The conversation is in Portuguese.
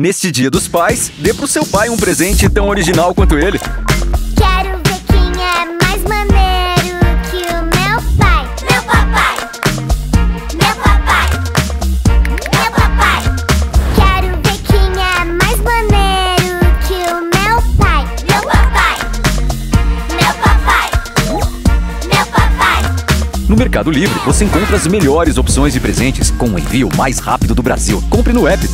Neste Dia dos Pais, dê pro seu pai um presente tão original quanto ele. Quero ver quem é mais maneiro que o meu pai. Meu papai. Meu papai. Meu papai. Quero ver quem é mais maneiro que o meu pai. Meu papai. Meu papai. Meu papai. No Mercado Livre, você encontra as melhores opções de presentes com o envio mais rápido do Brasil. Compre no app.